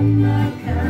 I'm kind.